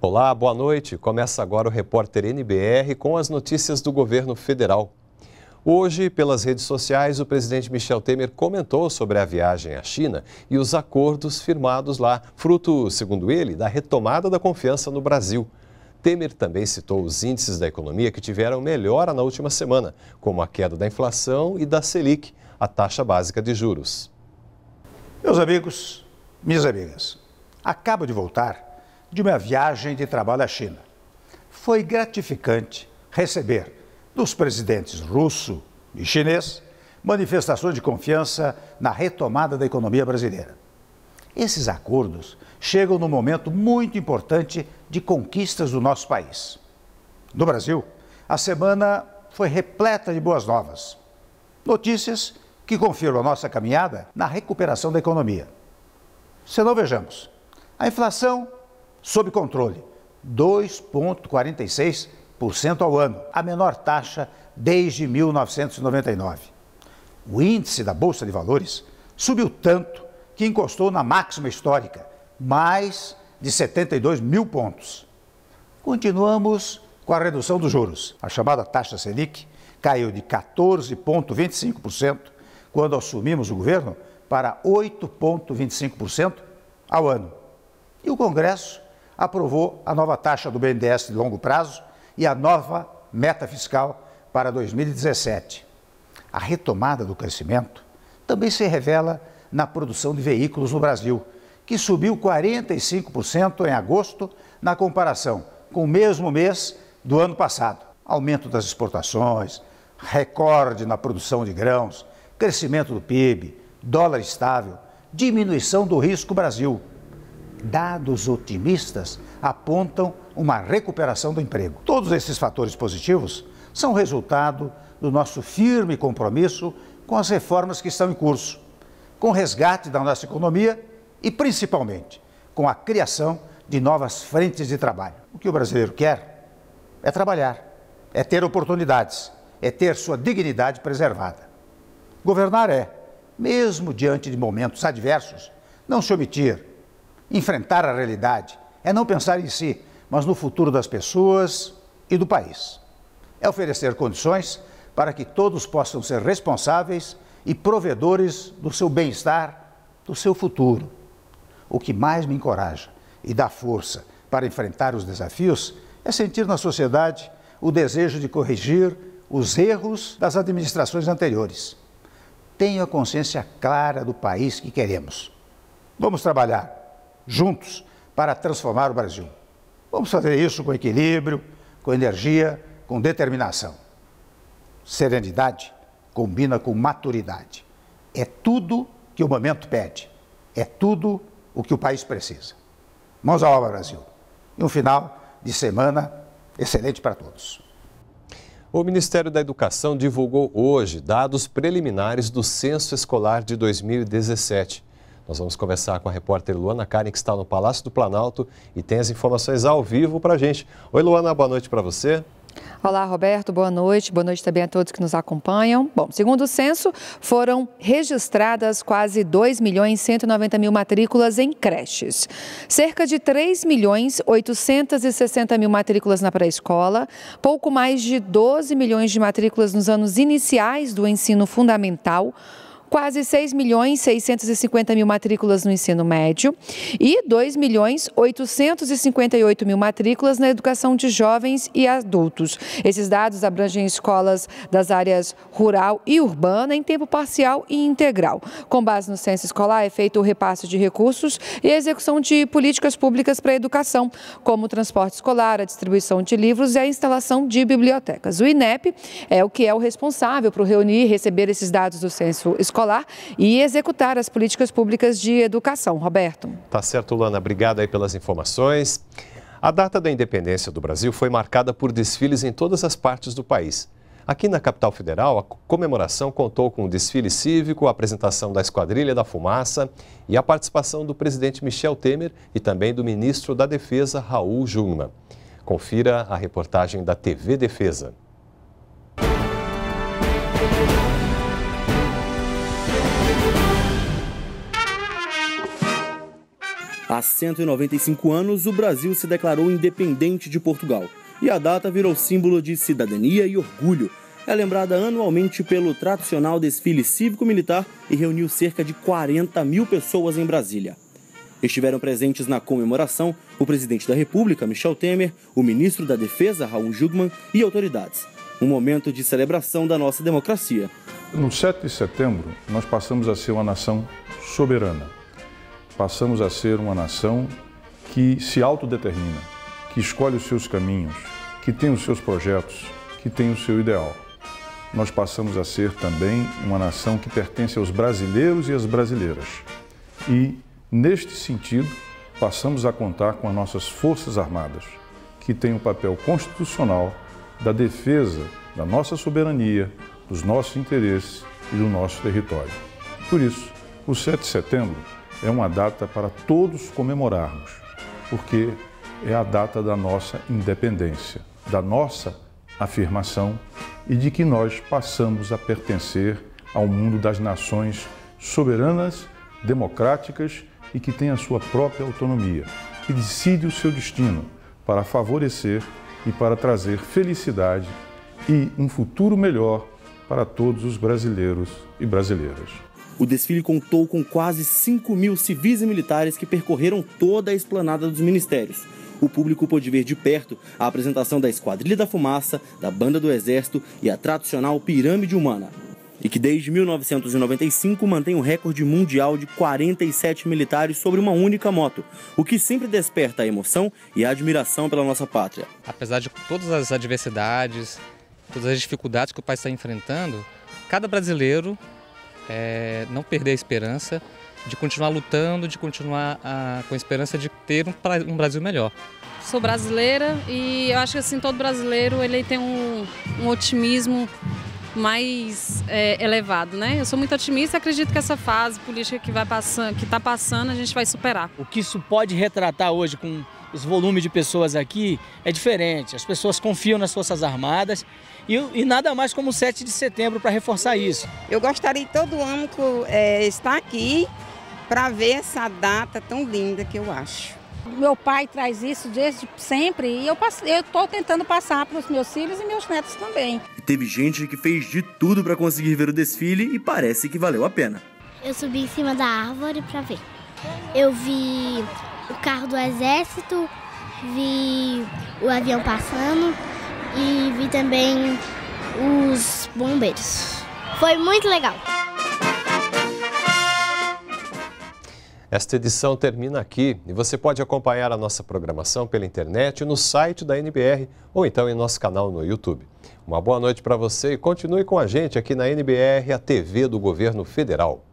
Olá, boa noite. Começa agora o repórter NBR com as notícias do governo federal. Hoje, pelas redes sociais, o presidente Michel Temer comentou sobre a viagem à China e os acordos firmados lá, fruto, segundo ele, da retomada da confiança no Brasil. Temer também citou os índices da economia que tiveram melhora na última semana, como a queda da inflação e da Selic, a taxa básica de juros. Meus amigos, minhas amigas, acabo de voltar de uma viagem de trabalho à China. Foi gratificante receber dos presidentes russo e chinês manifestações de confiança na retomada da economia brasileira. Esses acordos chegam num momento muito importante de conquistas do nosso país. No Brasil, a semana foi repleta de boas novas. Notícias que confirmam a nossa caminhada na recuperação da economia. Se não vejamos, a inflação sob controle, 2,46% ao ano, a menor taxa desde 1999. O índice da Bolsa de Valores subiu tanto que encostou na máxima histórica, mais de 72 mil pontos. Continuamos com a redução dos juros. A chamada taxa Selic caiu de 14,25% quando assumimos o governo para 8,25% ao ano. E o Congresso aprovou a nova taxa do BNDES de longo prazo e a nova meta fiscal para 2017. A retomada do crescimento também se revela na produção de veículos no Brasil, que subiu 45% em agosto na comparação com o mesmo mês do ano passado. Aumento das exportações, recorde na produção de grãos, crescimento do PIB, dólar estável, diminuição do risco Brasil dados otimistas apontam uma recuperação do emprego. Todos esses fatores positivos são resultado do nosso firme compromisso com as reformas que estão em curso, com resgate da nossa economia e, principalmente, com a criação de novas frentes de trabalho. O que o brasileiro quer é trabalhar, é ter oportunidades, é ter sua dignidade preservada. Governar é, mesmo diante de momentos adversos, não se omitir, Enfrentar a realidade é não pensar em si, mas no futuro das pessoas e do país. É oferecer condições para que todos possam ser responsáveis e provedores do seu bem-estar, do seu futuro. O que mais me encoraja e dá força para enfrentar os desafios é sentir na sociedade o desejo de corrigir os erros das administrações anteriores. Tenho a consciência clara do país que queremos. Vamos trabalhar juntos para transformar o Brasil. Vamos fazer isso com equilíbrio, com energia, com determinação. Serenidade combina com maturidade. É tudo que o momento pede. É tudo o que o país precisa. Mãos à obra, Brasil. E um final de semana excelente para todos. O Ministério da Educação divulgou hoje dados preliminares do Censo Escolar de 2017. Nós vamos conversar com a repórter Luana Karen, que está no Palácio do Planalto e tem as informações ao vivo para a gente. Oi, Luana, boa noite para você. Olá, Roberto, boa noite. Boa noite também a todos que nos acompanham. Bom, segundo o censo, foram registradas quase 2 milhões 190 mil matrículas em creches. Cerca de 3 milhões 860 mil matrículas na pré-escola, pouco mais de 12 milhões de matrículas nos anos iniciais do ensino fundamental, quase 6 milhões 650 mil matrículas no ensino médio e 2 milhões 858 mil matrículas na educação de jovens e adultos. Esses dados abrangem escolas das áreas rural e urbana em tempo parcial e integral. Com base no censo escolar, é feito o repasse de recursos e a execução de políticas públicas para a educação, como o transporte escolar, a distribuição de livros e a instalação de bibliotecas. O INEP é o que é o responsável por reunir e receber esses dados do censo escolar escolar e executar as políticas públicas de educação. Roberto. Tá certo, Lana. Obrigado aí pelas informações. A data da independência do Brasil foi marcada por desfiles em todas as partes do país. Aqui na capital federal, a comemoração contou com o desfile cívico, a apresentação da Esquadrilha da Fumaça e a participação do presidente Michel Temer e também do ministro da Defesa, Raul Jungmann. Confira a reportagem da TV Defesa. Há 195 anos, o Brasil se declarou independente de Portugal e a data virou símbolo de cidadania e orgulho. É lembrada anualmente pelo tradicional desfile cívico-militar e reuniu cerca de 40 mil pessoas em Brasília. Estiveram presentes na comemoração o presidente da República, Michel Temer, o ministro da Defesa, Raul Jugman, e autoridades. Um momento de celebração da nossa democracia. No 7 de setembro, nós passamos a ser uma nação soberana. Passamos a ser uma nação que se autodetermina, que escolhe os seus caminhos, que tem os seus projetos, que tem o seu ideal. Nós passamos a ser também uma nação que pertence aos brasileiros e às brasileiras. E Neste sentido, passamos a contar com as nossas Forças Armadas, que têm o um papel constitucional da defesa da nossa soberania, dos nossos interesses e do nosso território. Por isso, o 7 de setembro é uma data para todos comemorarmos, porque é a data da nossa independência, da nossa afirmação e de que nós passamos a pertencer ao mundo das nações soberanas, democráticas e que tem a sua própria autonomia, que decide o seu destino para favorecer e para trazer felicidade e um futuro melhor para todos os brasileiros e brasileiras. O desfile contou com quase 5 mil civis e militares que percorreram toda a esplanada dos ministérios. O público pôde ver de perto a apresentação da Esquadrilha da Fumaça, da Banda do Exército e a tradicional Pirâmide Humana e que desde 1995 mantém o recorde mundial de 47 militares sobre uma única moto, o que sempre desperta a emoção e a admiração pela nossa pátria. Apesar de todas as adversidades, todas as dificuldades que o país está enfrentando, cada brasileiro é, não perder a esperança de continuar lutando, de continuar a, com a esperança de ter um, um, Brasil melhor. Sou brasileira e eu acho que assim todo brasileiro ele tem um, um otimismo mais é, elevado, né? Eu sou muito otimista e acredito que essa fase política que vai passando, que está passando, a gente vai superar. O que isso pode retratar hoje com os volumes de pessoas aqui é diferente. As pessoas confiam nas Forças Armadas e, e nada mais como o 7 de setembro para reforçar isso. Eu gostaria de todo ano é, estar aqui para ver essa data tão linda que eu acho. Meu pai traz isso desde sempre e eu estou tentando passar para os meus filhos e meus netos também. Teve gente que fez de tudo para conseguir ver o desfile e parece que valeu a pena. Eu subi em cima da árvore para ver. Eu vi o carro do exército, vi o avião passando e vi também os bombeiros. Foi muito legal. Esta edição termina aqui e você pode acompanhar a nossa programação pela internet no site da NBR ou então em nosso canal no YouTube. Uma boa noite para você e continue com a gente aqui na NBR, a TV do Governo Federal.